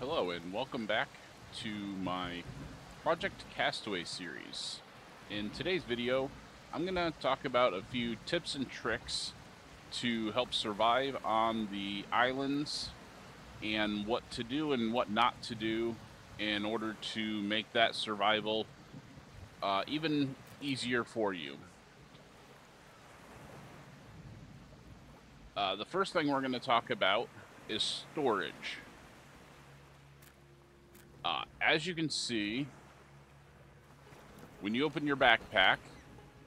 Hello and welcome back to my Project Castaway series. In today's video, I'm going to talk about a few tips and tricks to help survive on the islands and what to do and what not to do in order to make that survival uh, even easier for you. Uh, the first thing we're going to talk about is storage. Uh, as you can see, when you open your backpack,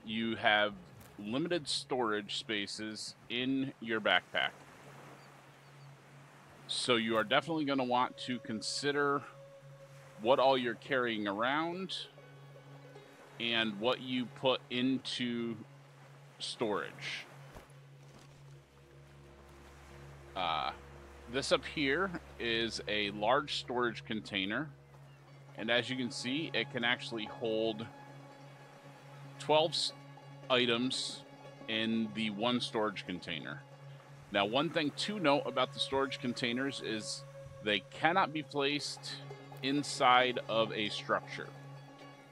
you have limited storage spaces in your backpack. So you are definitely going to want to consider what all you're carrying around and what you put into storage. Uh, this up here is a large storage container. And as you can see, it can actually hold 12 items in the one storage container. Now, one thing to note about the storage containers is they cannot be placed inside of a structure.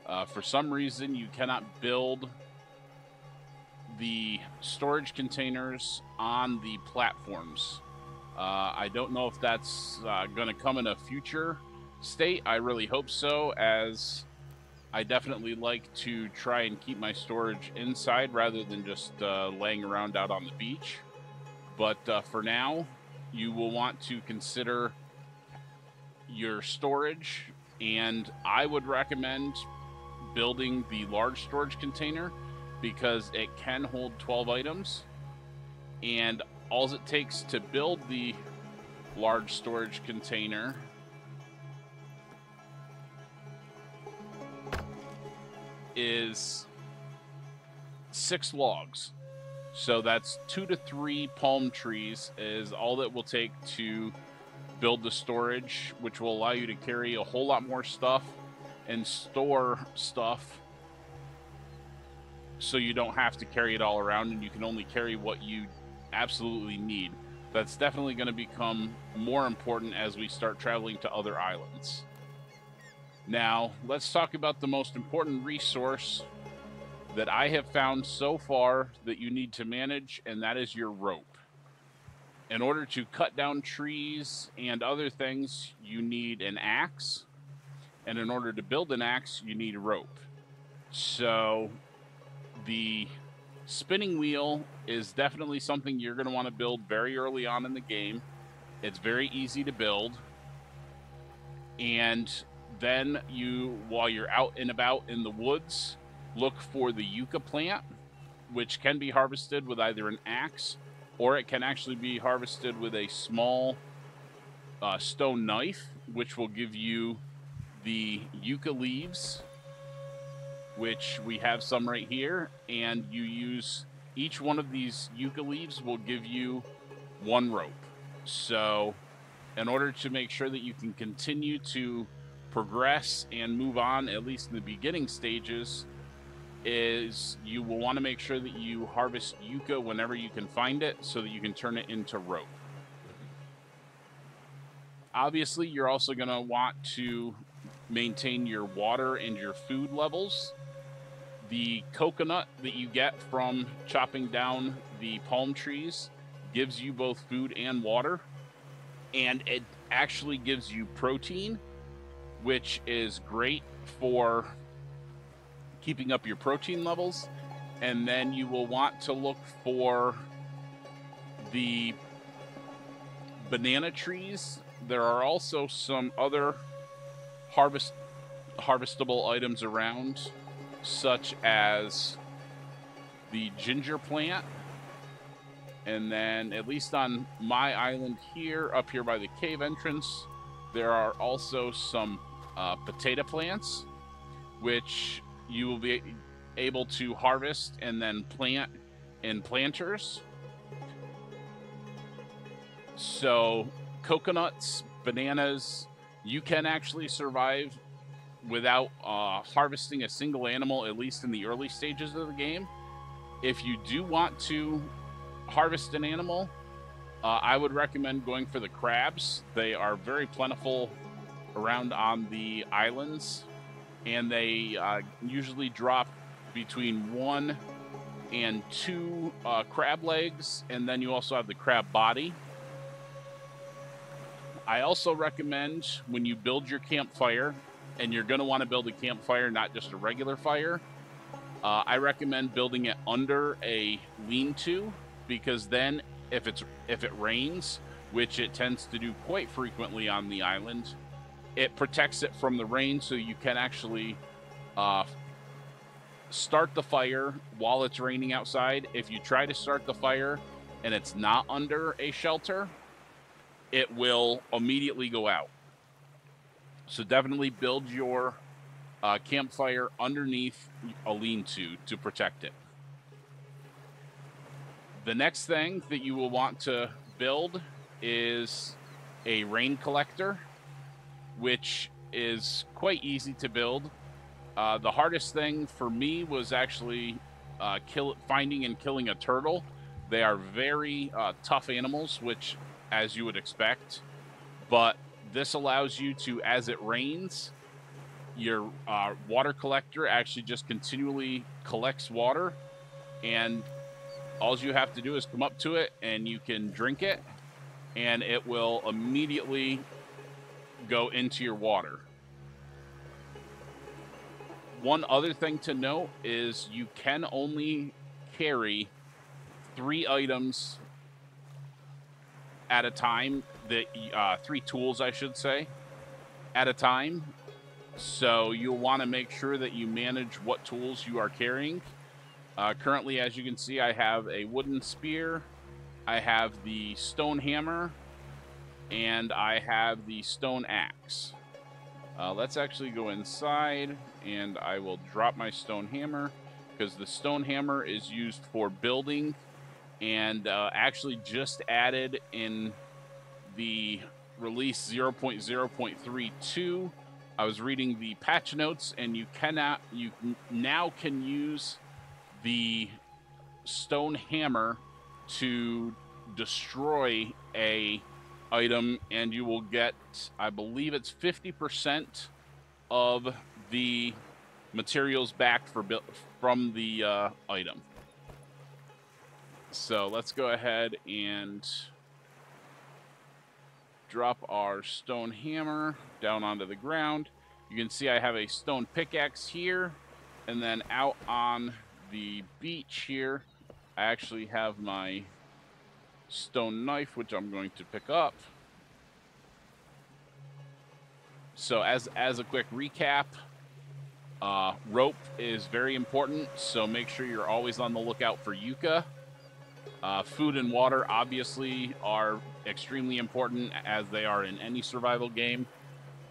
Uh, for some reason, you cannot build the storage containers on the platforms uh, I don't know if that's uh, going to come in a future state. I really hope so, as I definitely like to try and keep my storage inside rather than just uh, laying around out on the beach. But uh, for now, you will want to consider your storage, and I would recommend building the large storage container because it can hold 12 items. And all it takes to build the large storage container is six logs. So that's two to three palm trees is all that will take to build the storage, which will allow you to carry a whole lot more stuff and store stuff so you don't have to carry it all around and you can only carry what you absolutely need. That's definitely going to become more important as we start traveling to other islands. Now, let's talk about the most important resource that I have found so far that you need to manage, and that is your rope. In order to cut down trees and other things, you need an axe. And in order to build an axe, you need a rope. So, the Spinning wheel is definitely something you're going to want to build very early on in the game. It's very easy to build. And then you, while you're out and about in the woods, look for the yucca plant, which can be harvested with either an axe or it can actually be harvested with a small uh, stone knife, which will give you the yucca leaves which we have some right here, and you use each one of these yucca leaves will give you one rope. So, in order to make sure that you can continue to progress and move on, at least in the beginning stages, is you will want to make sure that you harvest yucca whenever you can find it so that you can turn it into rope. Obviously, you're also going to want to maintain your water and your food levels the coconut that you get from chopping down the palm trees gives you both food and water, and it actually gives you protein, which is great for keeping up your protein levels. And then you will want to look for the banana trees. There are also some other harvest harvestable items around such as the ginger plant. And then, at least on my island here, up here by the cave entrance, there are also some uh, potato plants, which you will be able to harvest and then plant in planters. So, coconuts, bananas, you can actually survive without uh, harvesting a single animal, at least in the early stages of the game. If you do want to harvest an animal, uh, I would recommend going for the crabs. They are very plentiful around on the islands, and they uh, usually drop between one and two uh, crab legs, and then you also have the crab body. I also recommend when you build your campfire, and you're going to want to build a campfire, not just a regular fire. Uh, I recommend building it under a lean-to because then, if it's if it rains, which it tends to do quite frequently on the island, it protects it from the rain, so you can actually uh, start the fire while it's raining outside. If you try to start the fire and it's not under a shelter, it will immediately go out. So definitely build your uh, campfire underneath a lean-to to protect it. The next thing that you will want to build is a rain collector, which is quite easy to build. Uh, the hardest thing for me was actually uh, kill, finding and killing a turtle. They are very uh, tough animals, which, as you would expect, but this allows you to, as it rains, your uh, water collector actually just continually collects water, and all you have to do is come up to it and you can drink it, and it will immediately go into your water. One other thing to note is you can only carry three items at a time. The uh, three tools, I should say, at a time. So you'll want to make sure that you manage what tools you are carrying. Uh, currently, as you can see, I have a wooden spear, I have the stone hammer, and I have the stone axe. Uh, let's actually go inside and I will drop my stone hammer because the stone hammer is used for building and uh, actually just added in the release 0.0.32 i was reading the patch notes and you cannot you now can use the stone hammer to destroy a item and you will get i believe it's 50% of the materials back for from the uh, item. So let's go ahead and drop our stone hammer down onto the ground. You can see I have a stone pickaxe here, and then out on the beach here, I actually have my stone knife, which I'm going to pick up. So as, as a quick recap, uh, rope is very important, so make sure you're always on the lookout for yucca. Uh, food and water obviously are extremely important as they are in any survival game.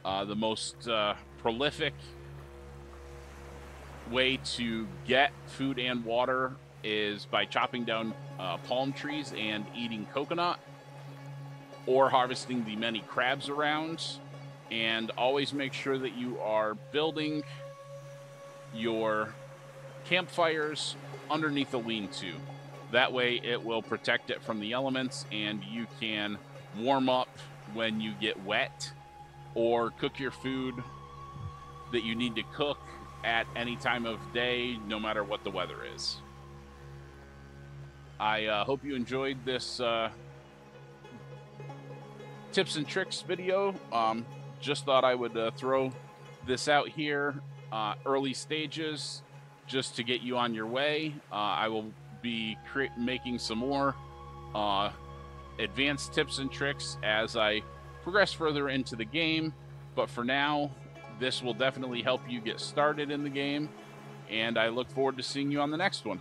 Uh, the most uh, prolific way to get food and water is by chopping down uh, palm trees and eating coconut or harvesting the many crabs around. And always make sure that you are building your campfires underneath a lean-to. That way it will protect it from the elements and you can warm up when you get wet or cook your food that you need to cook at any time of day, no matter what the weather is. I uh, hope you enjoyed this uh, tips and tricks video. Um, just thought I would uh, throw this out here uh, early stages just to get you on your way. Uh, I will be cre- making some more uh, advanced tips and tricks as I progress further into the game. But for now, this will definitely help you get started in the game. And I look forward to seeing you on the next one.